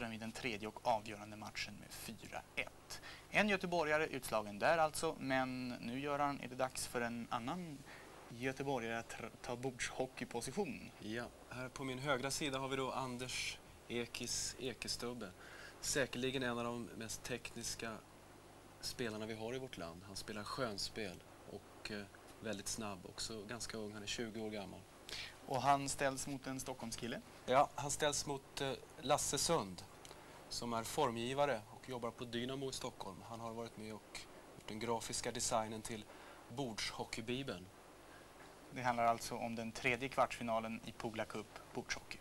dem i den tredje och avgörande matchen med 4-1. En göteborgare utslagen där alltså, men nu Göran är det dags för en annan göteborgare att ta bordshockeyposition. Ja, här på min högra sida har vi då Anders Ekis Ekestubbe. Säkerligen en av de mest tekniska spelarna vi har i vårt land. Han spelar skönspel och eh, väldigt snabb, också ganska ung, han är 20 år gammal. Och han ställs mot en Stockholmskille? Ja, han ställs mot eh, Lasse Sund som är formgivare och jobbar på Dynamo i Stockholm. Han har varit med och gjort den grafiska designen till Bordshockeybibeln. Det handlar alltså om den tredje kvartsfinalen i Pugla Cup bordshockey.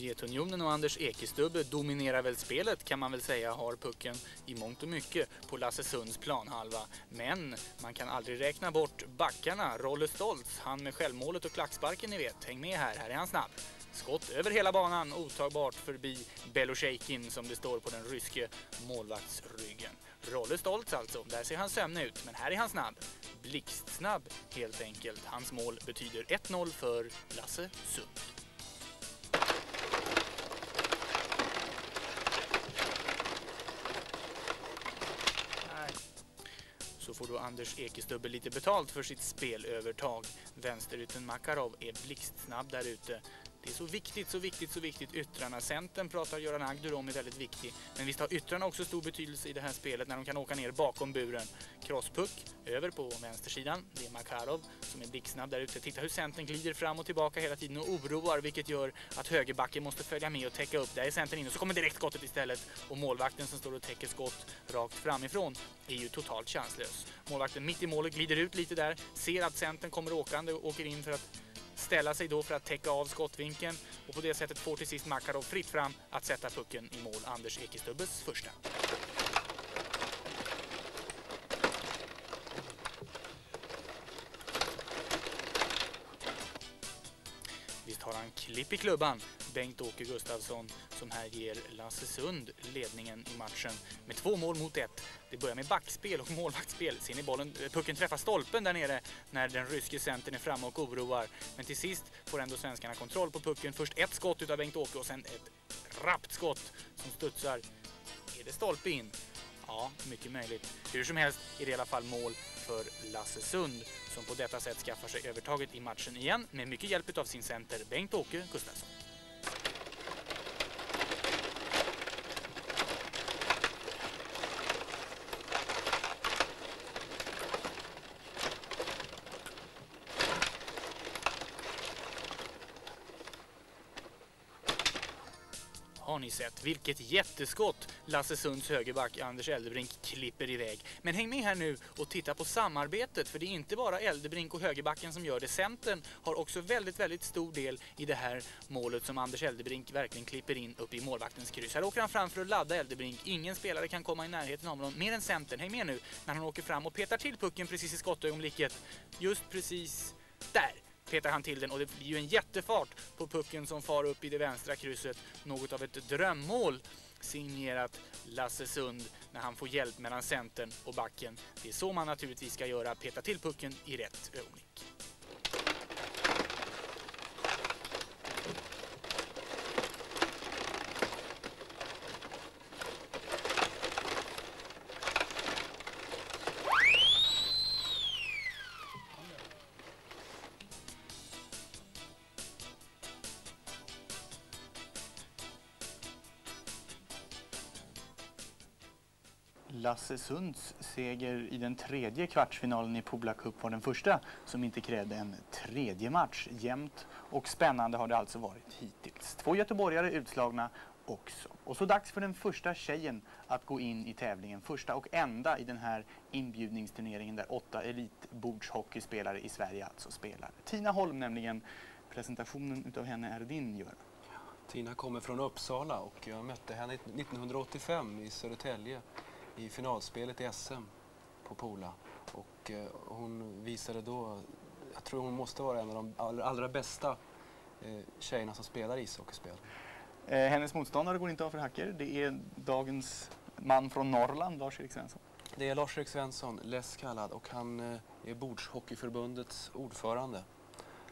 Sovjetunionen och Anders Ekestubbe dominerar väl spelet kan man väl säga har pucken i mångt och mycket på Lasse Sunds planhalva. Men man kan aldrig räkna bort backarna. Rolle Stoltz, han med självmålet och klacksparken ni vet. Häng med här, här är han snabb. Skott över hela banan, otagbart förbi Belosheikin som det står på den ryske målvaktsryggen. Rolle Stoltz alltså, där ser han sömnig ut, men här är han snabb. Blixtsnabb helt enkelt. Hans mål betyder 1-0 för Lasse Sund. Så får då Anders Ekestubbe lite betalt för sitt spelövertag. Vänsterytten Makarov är blixtsnabb där ute. Det är så viktigt, så viktigt, så viktigt. Yttrarna. Centern pratar Göran Agdur om är väldigt viktig. Men visst har yttrarna också stor betydelse i det här spelet när de kan åka ner bakom buren. Crosspuck över på vänstersidan. Det är Makarov som är blixtsnabb där ute. Titta hur centern glider fram och tillbaka hela tiden och oroar vilket gör att högerbacken måste följa med och täcka upp. Där är centern in och så kommer direkt skottet istället. Och målvakten som står och täcker skott rakt framifrån är ju totalt chanslös. Målvakten mitt i målet glider ut lite där, ser att centern kommer åkande och åker in för att ställa sig då för att täcka av skottvinkeln och på det sättet får till sist Makarov fritt fram att sätta pucken i mål. Anders Ekestubbes första. Visst har han klipp i klubban, Bengt-Åke Gustafsson, som här ger Lasse Sund ledningen i matchen med två mål mot ett. Det börjar med backspel och målvaktsspel. Ser ni bollen, eh, pucken träffar stolpen där nere när den ryske centern är framme och oroar. Men till sist får ändå svenskarna kontroll på pucken. Först ett skott utav Bengt-Åke och sen ett rappt skott som studsar. Är det stolpe in? Ja, mycket möjligt. Hur som helst är det i alla fall mål för Lasse Sund som på detta sätt skaffar sig övertaget i matchen igen med mycket hjälp av sin center Bengt-Åke Gustafsson. Har ni sett? Vilket jätteskott Lasse Sunds högerback Anders Eldebrink klipper iväg. Men häng med här nu och titta på samarbetet för det är inte bara Eldebrink och högerbacken som gör det. Centern har också väldigt, väldigt stor del i det här målet som Anders Eldebrink verkligen klipper in upp i målvaktens kryss. Här åker han fram för att ladda Eldebrink. Ingen spelare kan komma i närheten av honom mer än Centern. Häng med nu när han åker fram och petar till pucken precis i skottögonblicket. Just precis där petar han till den och det blir ju en jättefart på pucken som far upp i det vänstra krysset. Något av ett drömmål signerat Lasse Sund när han får hjälp mellan centern och backen. Det är så man naturligtvis ska göra, peta till pucken i rätt ögonblick. Lasse Sunds seger i den tredje kvartsfinalen i Pobla Cup var den första som inte krävde en tredje match. Jämnt och spännande har det alltså varit hittills. Två göteborgare utslagna också. Och så dags för den första tjejen att gå in i tävlingen. Första och enda i den här inbjudningsturneringen där åtta elitbordshockeyspelare i Sverige alltså spelar. Tina Holm nämligen. Presentationen utav henne är din, Göran. Tina kommer från Uppsala och jag mötte henne 1985 i Södertälje i finalspelet i SM på Pola. Och eh, hon visade då, jag tror hon måste vara en av de allra, allra bästa eh, tjejerna som spelar ishockeyspel. Eh, hennes motståndare går inte av för hacker. Det är dagens man från Norrland, Lars-Erik Svensson. Det är Lars-Erik Svensson, less kallad, och han eh, är Bordshockeyförbundets ordförande.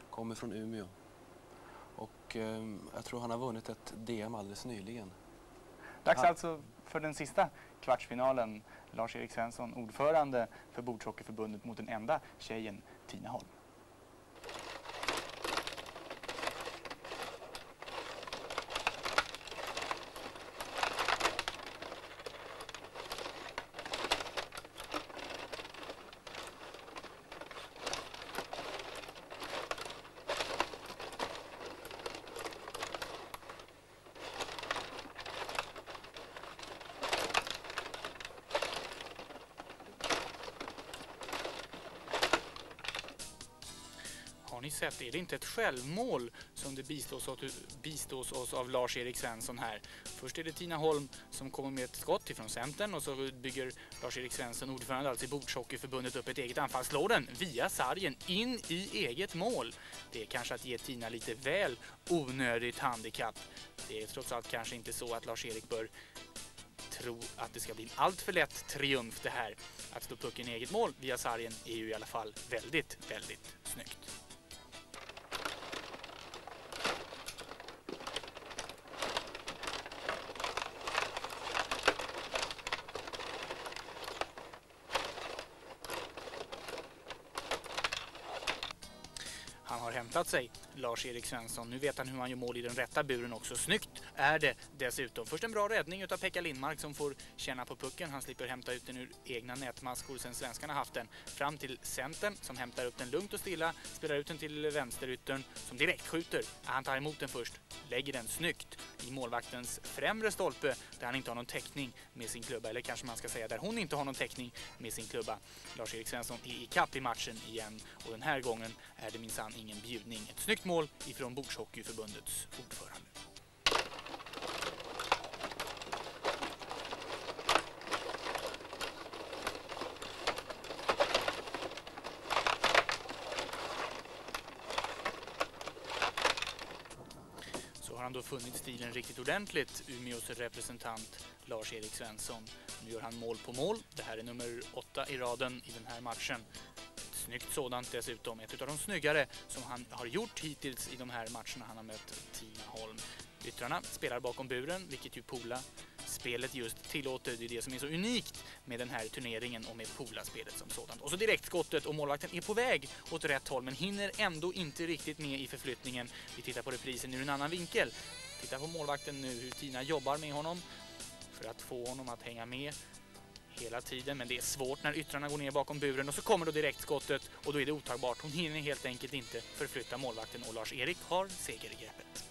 Kommer från Umeå. Och eh, jag tror han har vunnit ett DM alldeles nyligen. Dags alltså för den sista kvartsfinalen. Lars-Erik Svensson, ordförande för Bordshockeyförbundet mot den enda tjejen, Tina Holm. Har ni sett, är det inte ett självmål som det bistås, åt, bistås oss av Lars-Erik Svensson här? Först är det Tina Holm som kommer med ett skott ifrån centern och så bygger Lars-Erik Svensson, ordförande alltså i Bordshockeyförbundet, upp ett eget anfall. Slår den via sargen in i eget mål. Det är kanske att ge Tina lite väl onödigt handikapp. Det är trots allt kanske inte så att Lars-Erik bör tro att det ska bli en alltför lätt triumf det här. Att slå pucken i eget mål via sargen är ju i alla fall väldigt, väldigt snyggt. Har hämtat sig, Lars-Erik Svensson. Nu vet han hur man gör mål i den rätta buren också. Snyggt är det dessutom. Först en bra räddning av Pekka Lindmark som får känna på pucken. Han slipper hämta ut den ur egna nätmaskor sen svenskarna haft den. Fram till centern som hämtar upp den lugnt och stilla. Spelar ut den till vänsteryttern som direkt skjuter. Han tar emot den först. Lägger den snyggt i målvaktens främre stolpe där han inte har någon täckning med sin klubba. Eller kanske man ska säga där hon inte har någon täckning med sin klubba. Lars-Erik Svensson är i kapp i matchen igen och den här gången är det minsann ingen bjudning. Ett snyggt mål ifrån Bordshockeyförbundets ordförande. Så har han då funnit stilen riktigt ordentligt, Umeås representant Lars-Erik Svensson. Nu gör han mål på mål. Det här är nummer åtta i raden i den här matchen. Ett Snyggt sådant dessutom. Ett av de snyggare som han har gjort hittills i de här matcherna han har mött Tina Holm. Yttrarna spelar bakom buren, vilket ju Pola spelet just tillåter. Det är det som är så unikt med den här turneringen och med Pola-spelet som sådant. Och så direktskottet och målvakten är på väg åt rätt håll men hinner ändå inte riktigt med i förflyttningen. Vi tittar på reprisen ur en annan vinkel. Titta på målvakten nu, hur Tina jobbar med honom för att få honom att hänga med hela tiden. Men det är svårt när yttrarna går ner bakom buren och så kommer då direktskottet och då är det otagbart. Hon hinner helt enkelt inte förflytta målvakten och Lars-Erik har segergreppet.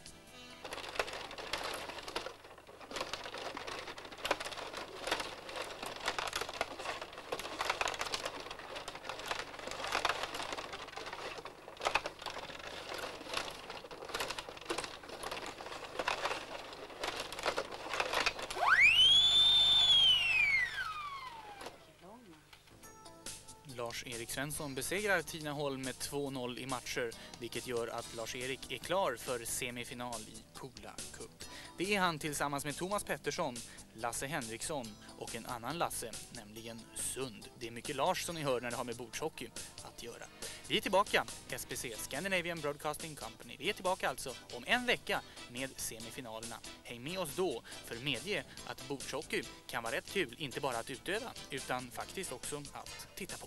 Lars-Erik Svensson besegrar Tina Holm med 2-0 i matcher vilket gör att Lars-Erik är klar för semifinal i Pola Cup. Det är han tillsammans med Thomas Pettersson, Lasse Henriksson och en annan Lasse, nämligen Sund. Det är mycket Lars som ni hör när det har med bordshockey att göra. Vi är tillbaka, SBC, Scandinavian Broadcasting Company. Vi är tillbaka alltså om en vecka med semifinalerna. Häng med oss då, för medge att bordshockey kan vara rätt kul, inte bara att utöva, utan faktiskt också att titta på.